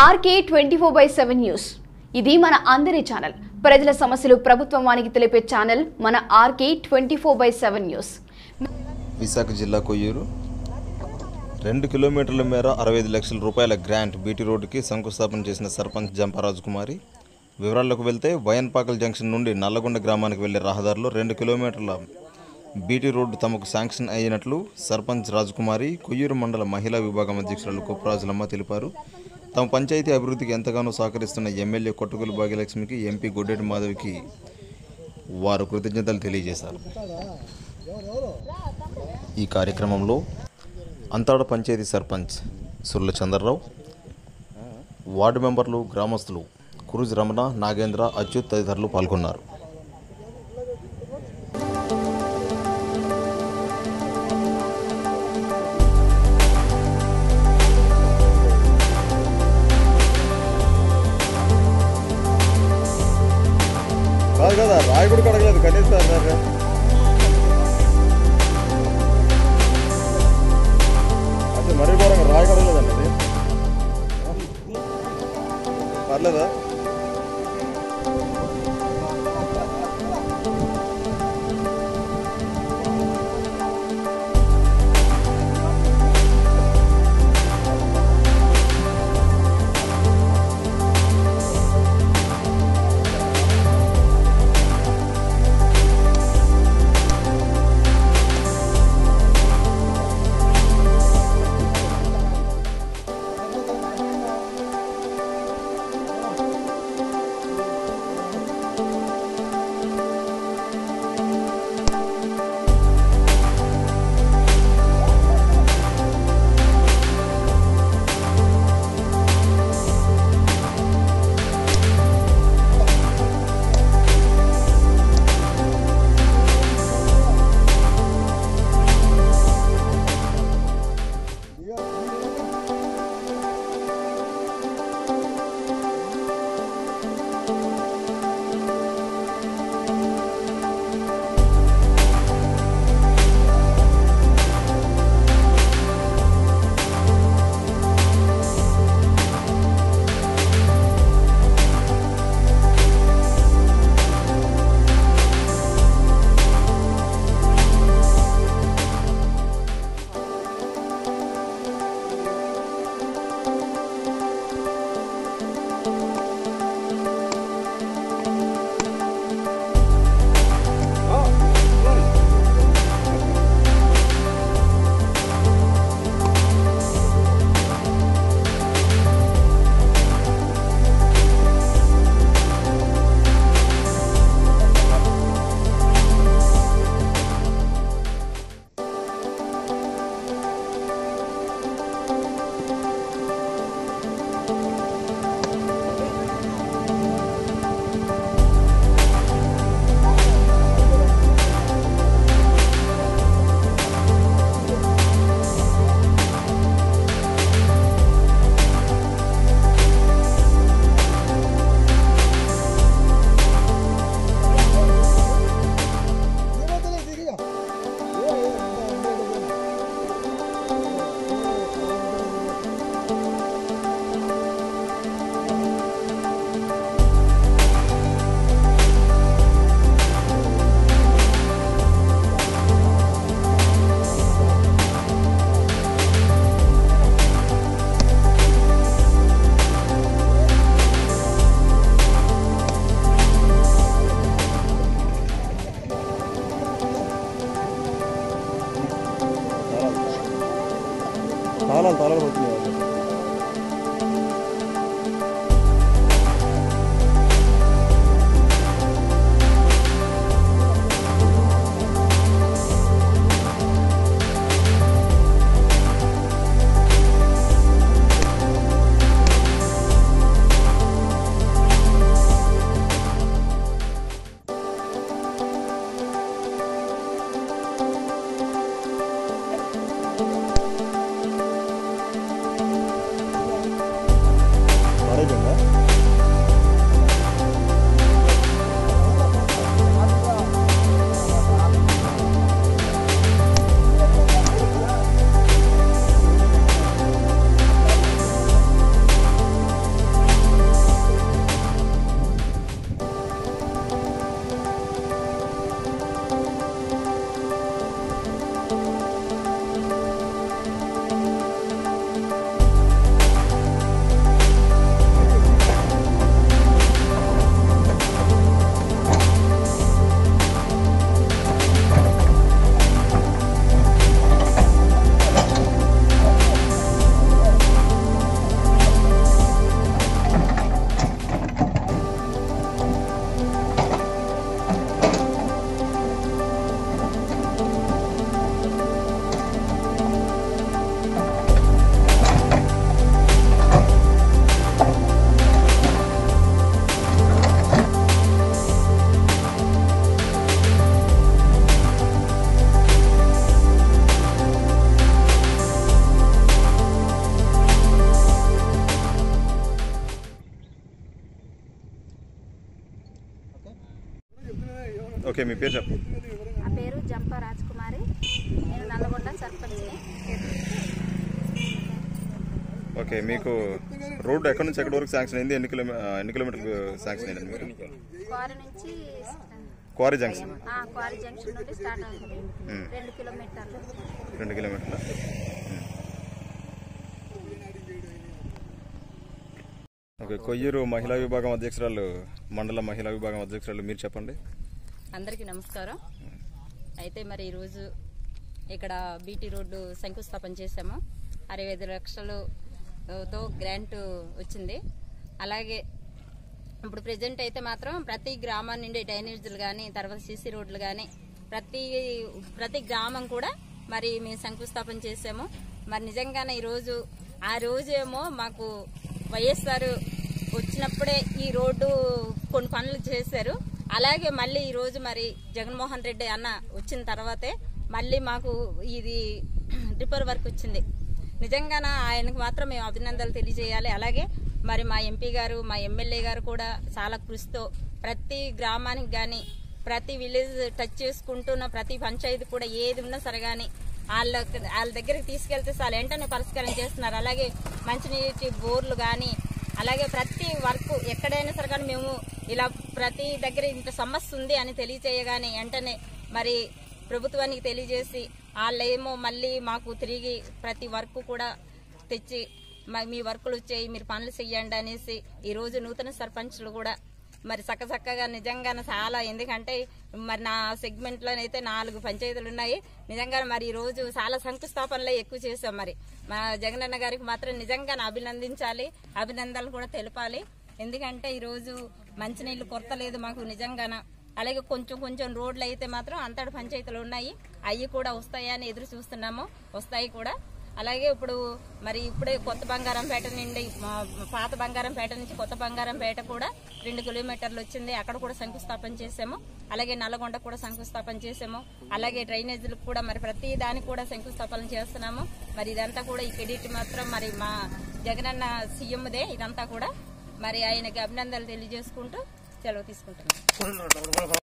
RK twenty four by seven news. ఇది మన అందరి ఛానల్. ప్రజల సమస్యలు ప్రభుత్వానికి తెలిపే ఛానల్ మన RK twenty four by seven news. Visakha జిల్లా కొయ్యూరు. రెండు కిలోమీటర్ల మేర అరవై ఐదు లక్షల రూపాయల గ్రాంట్ బీటీ రోడ్డుకి శంకుస్థాపన చేసిన సర్పంచ్ జంపారాజు కుమారి. వివరాల్లోకి వెళ్తే వయన్పాకల్ జంక్షన్ నుండి నల్లగొండ గ్రామానికి వెళ్ళే రహదారిలో రెండు కిలోమీటర్ల బీటీ రోడ్డు తమకు శాంక్షన్ అయినట్లు సర్పంచ్ రాజకుమారి కొయ్యూరు మండల మహిళా విభాగం అధ్యక్షురాలు కుప్రాజులమ్మ తెలిపారు. తమ పంచాయతీ అభివృద్ధికి ఎంతగానో సహకరిస్తున్న ఎమ్మెల్యే కొట్టుకులు భాగ్యలక్ష్మికి ఎంపీ గుడ్డెటి మాధవికి వారు కృతజ్ఞతలు తెలియజేశారు. ఈ కార్యక్రమంలో అంతాడ పంచాయతీ సర్పంచ్ సుర్ల చంద్రరావు వార్డు మెంబర్లు గ్రామస్తులు కురుజ్ రమణ నాగేంద్ర అచ్యుత్ తదితరులు పాల్గొన్నారు. కాదు కదా రాయకుడు కడగలేదు కనీసం అంటే మరీ ఘోరంగా రాయి కడగలేదండి అది పర్లేదా நானால் தாராளப்படுத்தினார் ఓకే మీ పేరు చెప్పండి నా పేరు జంప రాజకుమారి. నేను నల్లగొండ సర్పంచ్ని. ఓకే మీకు రోడ్డు ఎక్కడి నుంచి ఎక్కడి వరకు శాంక్షన్ అయింది? ఎన్ని కిలోమీ ఎన్ని కిలోమీటర్లు శాంక్షన్ అయింది మీరు క్వారీ నుంచి క్వారీ జంక్షన్. ఆ, క్వారీ జంక్షన్ నుండి స్టార్ట్ అవుతుంది. మ్మ్. రెండు కిలోమీటర్లు. రెండు కిలోమీటర్ల? ఓకే కొయ్యూరు మహిళా విభాగం అధ్యక్షురాలు మండల మహిళా విభాగం అధ్యక్షురాలు మీరు చెప్పండి. అందరికీ నమస్కారం. అయితే మరి ఈరోజు ఇక్కడ బీటీ రోడ్డు శంకుస్థాపన చేశాము. అరవై ఐదు లక్షలతో గ్రాంట్ వచ్చింది. అలాగే ఇప్పుడు ప్రజెంట్ అయితే మాత్రం ప్రతి గ్రామం నుండి డ్రైనేజీలు కానీ తర్వాత సీసీ రోడ్లు కానీ ప్రతి ప్రతి గ్రామం కూడా మరి మేము శంకుస్థాపన చేసాము మరి నిజంగానే ఈరోజు ఆ రోజేమో మాకు వైఎస్ఆర్ వచ్చినప్పుడే ఈ రోడ్డు కొన్ని పనులు చేశారు. అలాగే మళ్ళీ ఈరోజు మరి జగన్మోహన్ రెడ్డి అన్న వచ్చిన తర్వాతే మళ్ళీ మాకు ఇది రిపేర్ వర్క్ వచ్చింది. నిజంగాన ఆయనకు మాత్రం మేము అభినందనలు తెలియజేయాలి. అలాగే మరి మా ఎంపీ గారు మా ఎమ్మెల్యే గారు కూడా చాలా కృషితో ప్రతి గ్రామానికి కానీ ప్రతి విలేజ్ టచ్ చేసుకుంటున్న ప్రతి పంచాయతీ కూడా ఏది ఉన్నా సరే కానీ వాళ్ళ వాళ్ళ దగ్గరికి తీసుకెళ్తే చాలా. వెంటనే పరిష్కారం చేస్తున్నారు. అలాగే మంచినీటి బోర్లు కానీ అలాగే ప్రతి వర్క్ ఎక్కడైనా సరే కానీ మేము ఇలా ప్రతి దగ్గర ఇంత సమస్య ఉంది అని తెలియచేయగానే వెంటనే మరి ప్రభుత్వానికి తెలియజేసి వాళ్ళేమో మళ్ళీ మాకు తిరిగి ప్రతి వర్క్ కూడా తెచ్చి మీ వర్కులు వచ్చేయి మీరు పనులు చెయ్యండి అనేసి ఈ రోజు నూతన సర్పంచ్లు కూడా మరి చక్క చక్కగా నిజంగా చాలా ఎందుకంటే మరి నా సెగ్మెంట్లోనైతే నాలుగు పంచాయతీలు ఉన్నాయి. నిజంగా మరి ఈ రోజు చాలా శంకుస్థాపనలే ఎక్కువ చేశాం మరి. మా జగనన్న గారికి మాత్రం నిజంగా అభినందించాలి అభినందనలు కూడా తెలపాలి. ఎందుకంటే ఈరోజు మంచినీళ్ళు కొరత లేదు మాకు నిజంగాన. అలాగే కొంచెం కొంచెం రోడ్లు అయితే మాత్రం అంతటి పంచాయతీలు ఉన్నాయి. అవి కూడా వస్తాయని ఎదురు చూస్తున్నాము. వస్తాయి కూడా. అలాగే ఇప్పుడు మరి ఇప్పుడే కొత్త బంగారంపేట నుండి పాత బంగారంపేట నుంచి కొత్త బంగారంపేట కూడా రెండు కిలోమీటర్లు వచ్చింది. అక్కడ కూడా శంకుస్థాపన చేసాము అలాగే నల్లగొండ కూడా శంకుస్థాపన చేసాము అలాగే డ్రైనేజీలకు కూడా మరి ప్రతి దానికి కూడా శంకుస్థాపన చేస్తున్నాము. మరి ఇదంతా కూడా ఈ క్రెడిట్ మాత్రం మరి మా జగనన్న సీఎందే. ఇదంతా కూడా మరి ఆయనకి అభినందనలు తెలియజేసుకుంటూ సెలవు తీసుకుంటున్నాం.